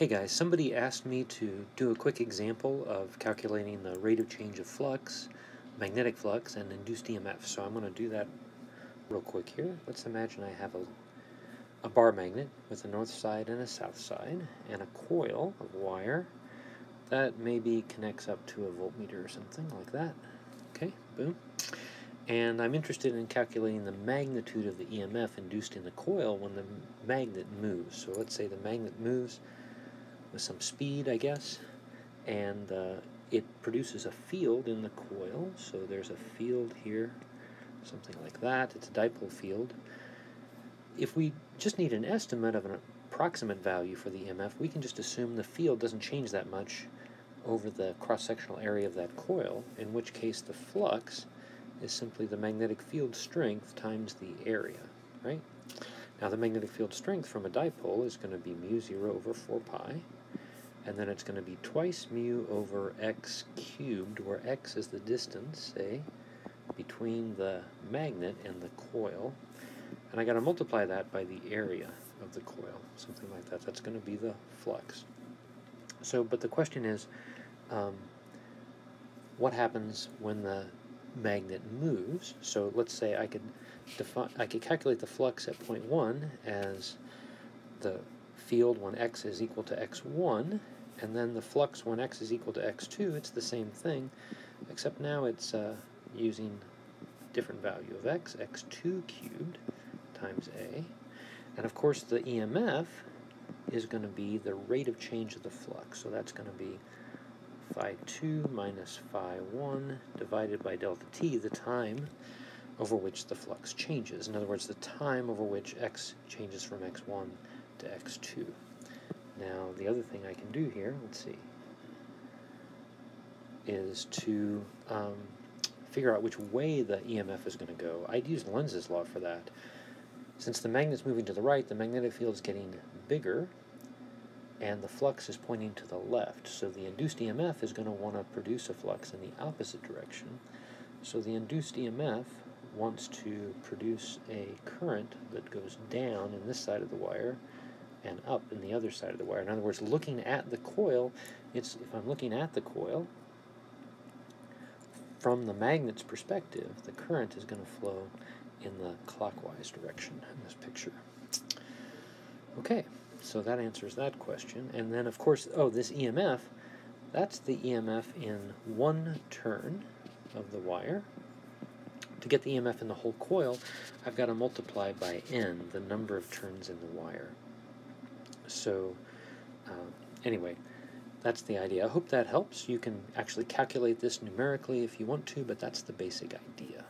Hey guys, somebody asked me to do a quick example of calculating the rate of change of flux, magnetic flux, and induced EMF. So I'm going to do that real quick here. Let's imagine I have a, a bar magnet with a north side and a south side, and a coil of wire that maybe connects up to a voltmeter or something like that. Okay, boom. And I'm interested in calculating the magnitude of the EMF induced in the coil when the magnet moves. So let's say the magnet moves with some speed, I guess, and uh, it produces a field in the coil. So there's a field here, something like that. It's a dipole field. If we just need an estimate of an approximate value for the EMF, we can just assume the field doesn't change that much over the cross-sectional area of that coil, in which case the flux is simply the magnetic field strength times the area, right? Now the magnetic field strength from a dipole is going to be mu 0 over 4 pi, and then it's going to be twice mu over x cubed, where x is the distance, say, between the magnet and the coil, and I got to multiply that by the area of the coil, something like that. That's going to be the flux. So, but the question is, um, what happens when the magnet moves? So let's say I could define, I could calculate the flux at point one as the field when x is equal to x1, and then the flux when x is equal to x2, it's the same thing, except now it's uh, using different value of x, x2 cubed times a, and of course the EMF is going to be the rate of change of the flux, so that's going to be phi 2 minus phi 1 divided by delta t, the time over which the flux changes. In other words, the time over which x changes from x1 to x2. Now, the other thing I can do here, let's see, is to um, figure out which way the EMF is going to go. I'd use Lenz's law for that. Since the magnet's moving to the right, the magnetic field is getting bigger, and the flux is pointing to the left. So the induced EMF is going to want to produce a flux in the opposite direction. So the induced EMF wants to produce a current that goes down in this side of the wire and up in the other side of the wire. In other words, looking at the coil, it's if I'm looking at the coil, from the magnet's perspective, the current is going to flow in the clockwise direction in this picture. Okay. So that answers that question. And then, of course, oh, this EMF, that's the EMF in one turn of the wire. To get the EMF in the whole coil, I've got to multiply by n, the number of turns in the wire. So, uh, anyway, that's the idea. I hope that helps. You can actually calculate this numerically if you want to, but that's the basic idea.